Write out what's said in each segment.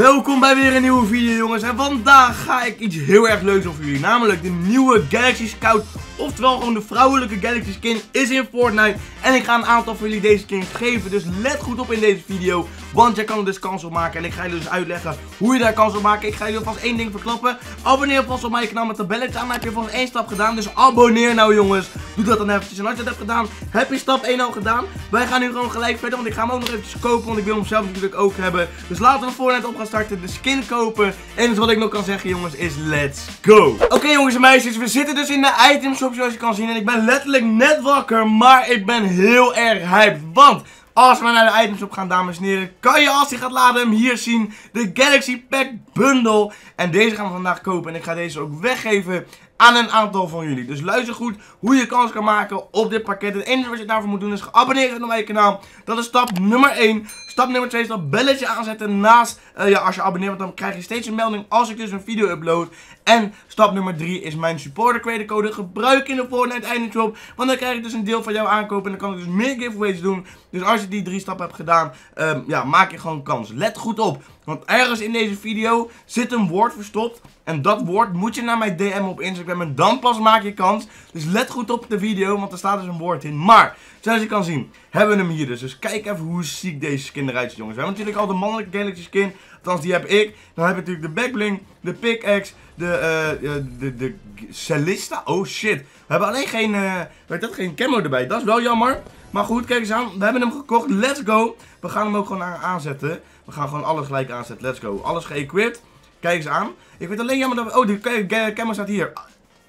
Welkom bij weer een nieuwe video jongens. En vandaag ga ik iets heel erg leuks voor jullie. Namelijk de nieuwe Galaxy Scout Oftewel gewoon de vrouwelijke Galaxy skin is in Fortnite. En ik ga een aantal van jullie deze skin geven. Dus let goed op in deze video Want jij kan er dus kans op maken. En ik ga je dus uitleggen hoe je daar kans op maakt. Ik ga je alvast één ding verklappen. Abonneer vast op mijn kanaal met tabelletje aan. Dan heb je vast één stap gedaan. Dus abonneer nou jongens. Doe dat dan eventjes. En als je dat hebt gedaan Heb je stap 1 al gedaan. Wij gaan nu gewoon gelijk verder Want ik ga hem ook nog eventjes kopen Want ik wil hem zelf natuurlijk ook hebben. Dus laten we Fortnite op gaan starten De skin kopen. En dus wat ik nog kan zeggen jongens is let's go. Oké jongens en meisjes We zitten dus in de items zoals je kan zien En ik ben letterlijk net wakker Maar ik ben heel erg hyped Want als we naar de items op gaan, dames en heren, kan je als die gaat laden hem hier zien. De Galaxy Pack Bundle. En deze gaan we vandaag kopen. En ik ga deze ook weggeven aan een aantal van jullie. Dus luister goed hoe je kans kan maken op dit pakket. Het enige wat je daarvoor moet doen is abonneren op mijn kanaal. Dat is stap nummer 1. Stap nummer 2 is dat belletje aanzetten naast, uh, ja, als je abonneert. Want dan krijg je steeds een melding als ik dus een video upload. En stap nummer 3 is mijn supporter code gebruik in de Fortnite eindshop. Want dan krijg ik dus een deel van jouw aankoop. En dan kan ik dus meer giveaways doen. Dus als je die drie stappen hebt gedaan, um, ja, maak je gewoon kans. Let goed op. Want ergens in deze video zit een woord verstopt. En dat woord moet je naar mijn DM op Instagram. En dan pas maak je kans. Dus let goed op de video, want er staat dus een woord in. Maar, zoals je kan zien, hebben we hem hier dus. Dus kijk even hoe ziek deze skin eruit ziet, jongens. We hebben natuurlijk al de mannelijke Galaxy skin. Althans, die heb ik. Dan heb ik natuurlijk de backbling, de pickaxe, de, uh, de, de Celista. Oh shit. We hebben alleen geen, uh, weet dat, geen camo erbij. Dat is wel jammer. Maar goed, kijk eens aan. We hebben hem gekocht. Let's go. We gaan hem ook gewoon aanzetten. We gaan gewoon alles gelijk aanzetten. Let's go. Alles geëquipt. Kijk eens aan. Ik weet alleen jammer dat we... Oh, de camera staat hier.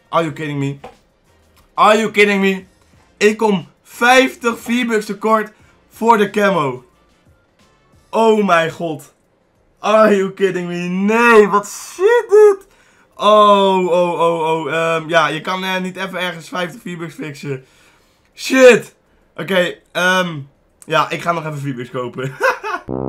Are you kidding me? Are you kidding me? Ik kom 50 V-Bucks tekort voor de camo. Oh mijn god. Are you kidding me? Nee, wat shit dit? Oh, oh, oh, oh. Um, ja, je kan uh, niet even ergens 50 V-Bucks fixen. Shit. Oké, um, ja, ik ga nog even V-Bucks kopen.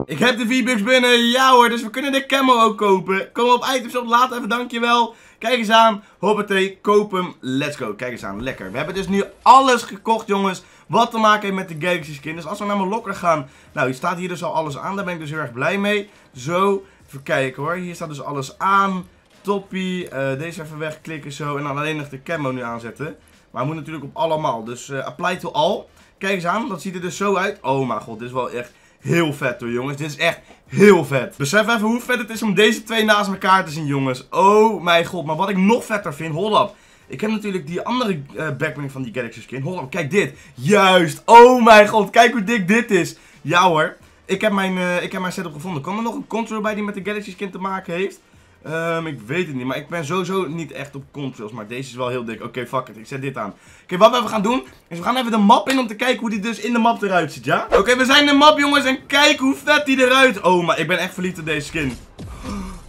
ik heb de V-Bucks binnen, ja hoor, dus we kunnen de camo ook kopen. Kom op items op, laat even, dankjewel. Kijk eens aan, hoppatee, koop hem, let's go. Kijk eens aan, lekker. We hebben dus nu alles gekocht, jongens, wat te maken heeft met de Galaxy skin. Dus als we naar mijn locker gaan, nou, hier staat hier dus al alles aan, daar ben ik dus heel erg blij mee. Zo, even kijken hoor, hier staat dus alles aan. Toppie, uh, deze even wegklikken zo en dan alleen nog de camo nu aanzetten. Maar moet natuurlijk op allemaal, dus uh, apply to all. Kijk eens aan, dat ziet er dus zo uit. Oh mijn god, dit is wel echt heel vet hoor jongens. Dit is echt heel vet. Besef even hoe vet het is om deze twee naast elkaar te zien jongens. Oh mijn god, maar wat ik nog vetter vind, hold up. Ik heb natuurlijk die andere uh, van die Galaxy skin. Hold up, kijk dit. Juist. Oh mijn god, kijk hoe dik dit is. Ja hoor. Ik heb mijn, uh, ik heb mijn setup gevonden. Kan er nog een control bij die met de Galaxy skin te maken heeft? Um, ik weet het niet, maar ik ben sowieso niet echt op controls. Maar deze is wel heel dik. Oké, fuck it. Ik zet dit aan. Oké, wat we even gaan doen, is we gaan even de map in om te kijken hoe die dus in de map eruit ziet, ja? Oké, we zijn in de map, jongens. En kijk hoe vet die eruit. Oh, maar ik ben echt verliefd op deze skin.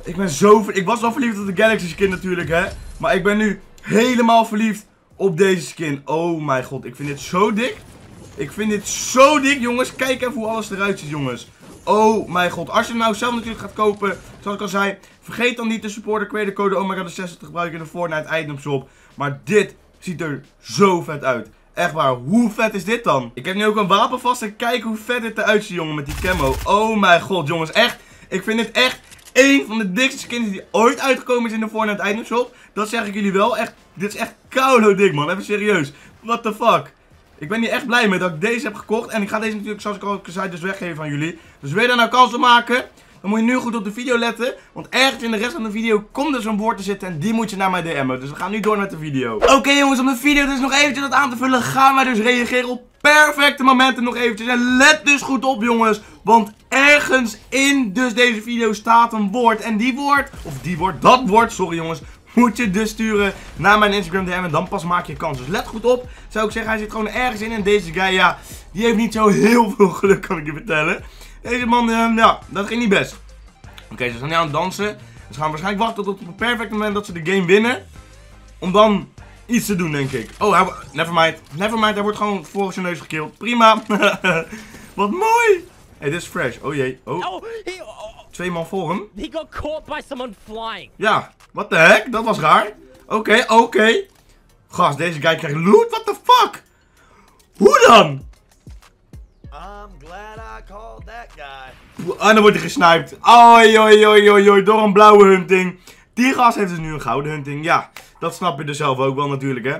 Ik ben zo Ik was wel verliefd op de Galaxy skin natuurlijk, hè. Maar ik ben nu helemaal verliefd op deze skin. Oh mijn god, ik vind dit zo dik. Ik vind dit zo dik, jongens. Kijk even hoe alles eruit ziet, jongens. Oh mijn god. Als je nou zelf natuurlijk gaat kopen, zoals ik al zei, vergeet dan niet de supporter creator code Omega 60 te gebruiken in de Fortnite items shop. Maar dit ziet er zo vet uit. Echt waar, hoe vet is dit dan? Ik heb nu ook een wapen vast en kijk hoe vet dit eruit ziet, jongen, met die camo. Oh mijn god, jongens, echt. Ik vind dit echt één van de dikste skins die ooit uitgekomen is in de Fortnite items shop. Dat zeg ik jullie wel. Echt, dit is echt koude dik, man. Even serieus. What the fuck? Ik ben hier echt blij mee dat ik deze heb gekocht. En ik ga deze natuurlijk, zoals ik al zei, dus weggeven aan jullie. Dus wil je daar nou kans op maken? Dan moet je nu goed op de video letten. Want ergens in de rest van de video komt er zo'n woord te zitten. En die moet je naar mij DM'en. Dus we gaan nu door met de video. Oké jongens, om de video dus nog eventjes wat aan te vullen. Gaan wij dus reageren op perfecte momenten nog eventjes. En let dus goed op jongens. Want ergens in dus deze video staat een woord. En die woord, of die woord, dat woord, sorry jongens moet je dus sturen naar mijn Instagram DM en dan pas maak je kans. Dus let goed op, zou ik zeggen, hij zit gewoon ergens in. En deze guy, ja, die heeft niet zo heel veel geluk, kan ik je vertellen. Deze man, uh, ja, dat ging niet best. Oké, okay, ze zijn nu aan het dansen. Ze gaan waarschijnlijk wachten tot op het perfecte moment dat ze de game winnen. Om dan iets te doen, denk ik. Oh, hij, nevermind. Nevermind, hij wordt gewoon voor zijn neus gekild. Prima. Wat mooi. Hey, dit is fresh. Oh jee. Oh. oh Twee man voor hem. He got caught by someone flying. Ja, what the heck? Dat was raar. Oké, okay, oké. Okay. Gast, deze guy krijgt loot? What the fuck? Hoe dan? I'm glad I called that guy. En dan wordt hij gesniped. Oi, oi, oi, oi, oi, door een blauwe hunting. Die gast heeft dus nu een gouden hunting. Ja, dat snap je dus zelf ook wel natuurlijk, hè.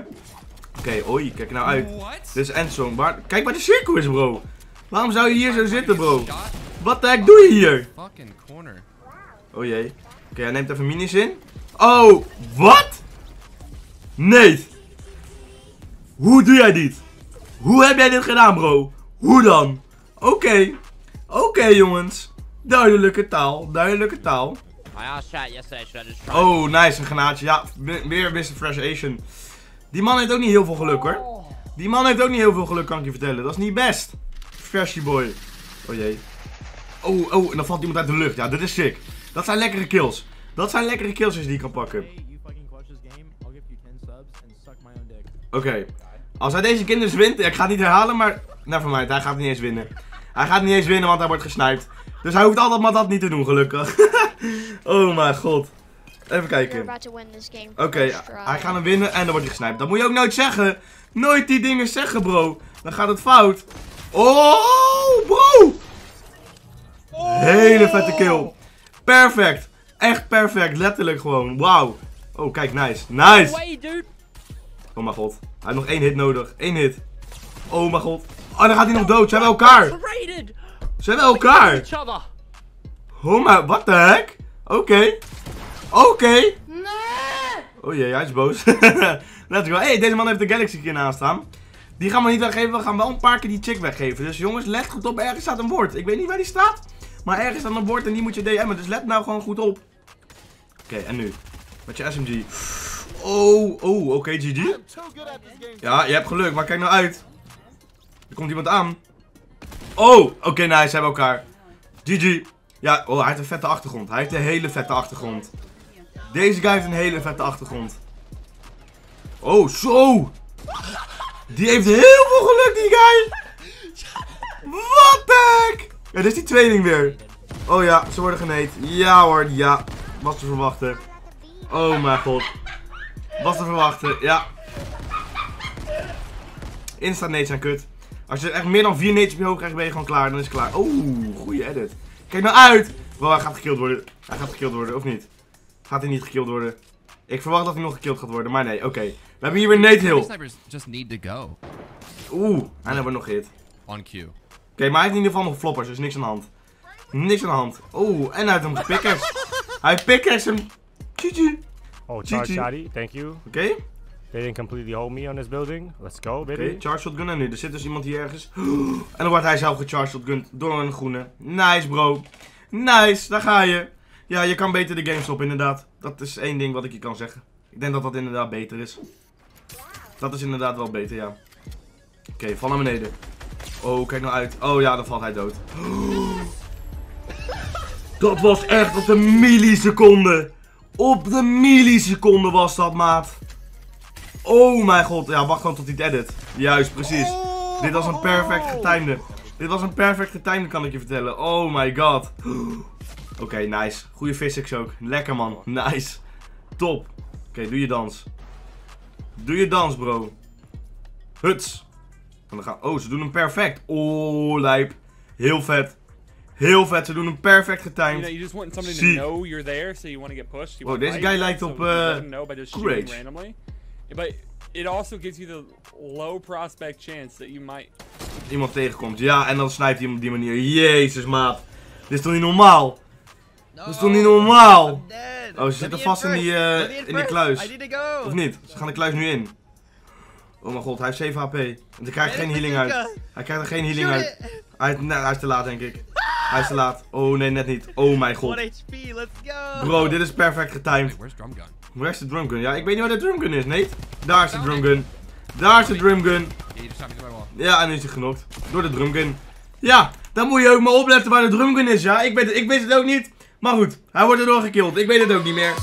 Oké, oei, kijk nou uit. Dit is endzone. Waar, kijk waar de cirkel is, bro. Waarom zou je hier zo zitten, bro? Wat de heck doe je hier? Fucking corner. Oh jee. Oké, hij neemt even minis in. Oh, wat? Nee. Hoe doe jij dit? Hoe heb jij dit gedaan, bro? Hoe dan? Oké. Oké, jongens. Duidelijke taal. Duidelijke taal. Oh, nice. Een granaatje. Ja, we- weer Mr. Fresh Asian. Die man heeft ook niet heel veel geluk, hoor. Die man heeft ook niet heel veel geluk, kan ik je vertellen. Dat is niet best. Freshy boy. Oh jee. Oh, oh, en dan valt iemand uit de lucht. Ja, dit is sick. Dat zijn lekkere kills. Dat zijn lekkere kills die je kan pakken. Hey, you fucking clutch this game, I'll give you 10 subs and suck my own dick. Oké. Als hij deze kinders wint, ik ga het niet herhalen, maar... Nevermind, hij gaat niet eens winnen. Hij gaat niet eens winnen, want hij wordt gesniped. Dus hij hoeft altijd maar dat niet te doen, gelukkig. oh mijn god. Even kijken. Oké, hij gaat hem winnen en dan wordt hij gesniped. Dat moet je ook nooit zeggen. Nooit die dingen zeggen, bro. Dan gaat het fout. Oh, bro. Hele vette kill. Perfect. Echt perfect. Letterlijk gewoon. Wauw. Oh, kijk, nice. Nice. Oh mijn god. Hij heeft nog één hit nodig. Eén hit. Oh mijn god. Oh, dan gaat hij nog dood. Ze hebben elkaar. Ze hebben elkaar. Oh maar, what the heck? Oké. Oké. Oh jee, hij is boos. Let's go. Hey, deze man heeft de Galaxy Kin aanstaan. Die gaan we niet weggeven, we gaan wel een paar keer die chick weggeven. Dus jongens, let goed op, ergens staat een woord. Ik weet niet waar die staat, maar ergens staat een woord en die moet je DM'en. Dus let nou gewoon goed op. Oké, en nu? Met je SMG. Oh, oh, oké, GG. Ja, je hebt geluk, maar kijk nou uit. Er komt iemand aan. Oh, oké, nice, ze hebben elkaar. GG. Ja, oh, hij heeft een vette achtergrond. Hij heeft een hele vette achtergrond. Deze guy heeft een hele vette achtergrond. Oh, zo! Die heeft heel veel geluk, die guy! Wat heck? Ja, dit is die tweeling weer. Oh ja, ze worden geneed. Ja hoor, ja. Was te verwachten. Oh mijn god. Was te verwachten, ja. Insta nades zijn kut. Als je echt meer dan 4 nades op je hoofd krijgt, ben je gewoon klaar. Dan is het klaar. Oeh, goede edit. Kijk nou uit! Wow, hij gaat gekilld worden. Hij gaat gekilld worden, of niet? Gaat hij niet gekilld worden? Ik verwacht dat hij nog gekilld gaat worden, maar nee, oké. We hebben hier weer Nate Hill. just need to go Oeh, en dan hebben we nog hit. on cue. Oké, maar hij heeft in ieder geval nog floppers, dus niks aan de hand. Niks aan de hand. Oeh, en hij heeft hem gepickers. Hij pickers hem. GG. Oh, charge shotty, thank you. Oké, They didn't completely hold me on this building. Let's go, oké. baby. Charge shotgun en nu. Er zit dus iemand hier ergens. En dan wordt hij zelf gecharged shotgun door een groene. Nice, bro. Nice, daar ga je. Ja, je kan beter de game stoppen, inderdaad. Dat is één ding wat ik je kan zeggen. Ik denk dat dat inderdaad beter is. Dat is inderdaad wel beter, ja. Oké, val naar beneden. Oh, kijk nou uit. Oh ja, dan valt hij dood. Dat was echt op de milliseconde. Op de milliseconde was dat, maat. Oh mijn god. Ja, wacht gewoon tot hij edit. Juist, precies. Dit was een perfect getimede. Dit was een perfect getimede, kan ik je vertellen. Oh my god. Oké, nice. Goede physics ook. Lekker, man. Nice. Top. Oké, doe je dans. Doe je dans, bro. Huts. En dan gaan... Oh, ze doen hem perfect. Oh, lijp. Heel vet. Heel vet. Ze doen hem perfect You know, getimed. you just want somebody Zie. to know you're there, so you want to get pushed. You Wow, wanna deze guy lijkt so op, he eh, Courage. randomly. But it also gives you the low prospect chance that you might. Iemand tegenkomt. Ja, en dan snijdt hij hem op die manier. Jezus, maat. Dit is toch niet normaal? Dat is toch niet normaal? Oh, ze zitten vast in die, eh, in die kluis. Of niet? Ze gaan de kluis nu in. Oh mijn god, hij heeft 7 HP. En hij krijgt geen healing uit. Hij krijgt er geen healing uit. Hij, hij is te laat, denk ik. Hij is te laat. Oh nee, net niet. Oh mijn god. HP, let's go! Bro, dit is perfect getimed. Waar is de drumgun? Ja, ik weet niet waar de drumgun is, nee. Daar is de drumgun. Daar is de drumgun. Ja, en nu is hij genokt. Door de drumgun. Ja, dan moet je ook maar opletten waar de drumgun is, ja. Ik, weet, ik wist het ook niet. Maar goed, hij wordt erdoor gekillt. Ik weet het ook niet meer.